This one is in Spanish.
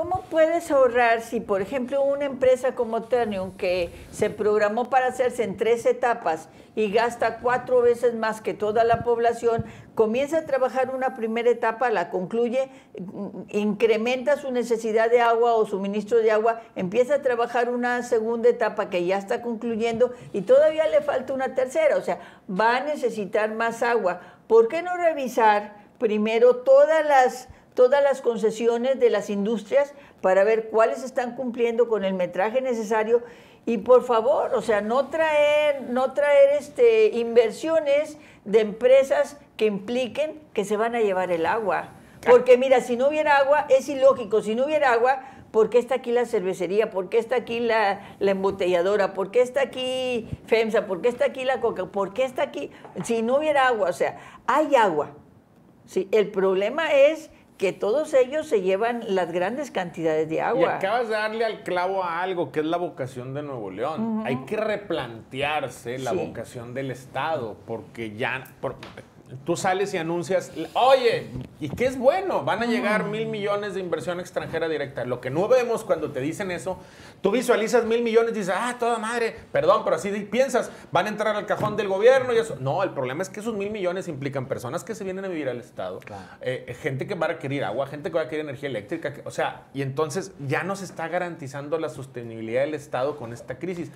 ¿cómo puedes ahorrar si, por ejemplo, una empresa como Ternium, que se programó para hacerse en tres etapas y gasta cuatro veces más que toda la población, comienza a trabajar una primera etapa, la concluye, incrementa su necesidad de agua o suministro de agua, empieza a trabajar una segunda etapa que ya está concluyendo y todavía le falta una tercera, o sea, va a necesitar más agua. ¿Por qué no revisar primero todas las todas las concesiones de las industrias para ver cuáles están cumpliendo con el metraje necesario y por favor, o sea, no traer, no traer este, inversiones de empresas que impliquen que se van a llevar el agua. Porque mira, si no hubiera agua, es ilógico, si no hubiera agua, ¿por qué está aquí la cervecería? ¿Por qué está aquí la, la, embotelladora? ¿Por qué está aquí FEMSA? ¿Por qué está aquí la coca? ¿Por qué está aquí? Si no hubiera agua, o sea, hay agua. ¿sí? El problema es que todos ellos se llevan las grandes cantidades de agua. Y acabas de darle al clavo a algo que es la vocación de Nuevo León. Hay que replantearse la vocación del Estado, porque ya tú sales y anuncias, oye, ¿y qué es bueno? Van a llegar mil millones de inversión extranjera directa. Lo que no vemos cuando te dicen eso, tú visualizas mil millones y dices, ah, toda madre, perdón, pero así piensas, van a entrar al cajón del gobierno y eso. No, el problema es que esos mil millones implican personas que se vienen a vivir al Estado, eh, gente que va a requerir agua, gente que va a requerir energía eléctrica, o sea, y entonces ya no se está garantizando la sostenibilidad del Estado con esta crisis.